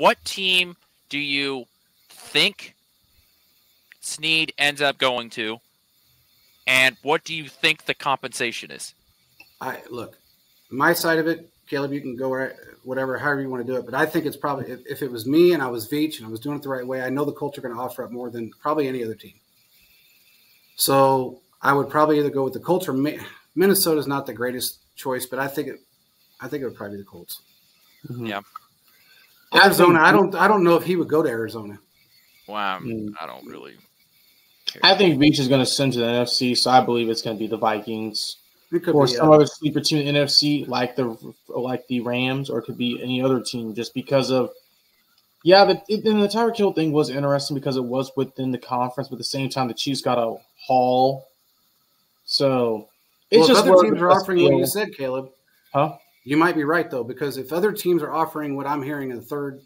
what team do you think Sneed ends up going to, and what do you think the compensation is? I look, my side of it, Caleb. You can go right, whatever, however you want to do it. But I think it's probably if, if it was me and I was Veach and I was doing it the right way, I know the Colts are going to offer up more than probably any other team. So I would probably either go with the Colts or Minnesota is not the greatest choice, but I think it, I think it would probably be the Colts. Mm-hmm. Yeah. Arizona, I, don't, I don't know if he would go to Arizona. Wow, mm. I don't really. Care. I think Veach is going to send to the NFC, so I believe it's going to be the Vikings or be, some other sleeper team in the NFC, like the like the Rams, or it could be any other team, just because of yeah. The, it, and the Tyreek Hill thing was interesting because it was within the conference, but at the same time, the Chiefs got a haul. So it's well, just other teams are offering what you said, Caleb. Huh? You might be right though, because if other teams are offering what I'm hearing in the third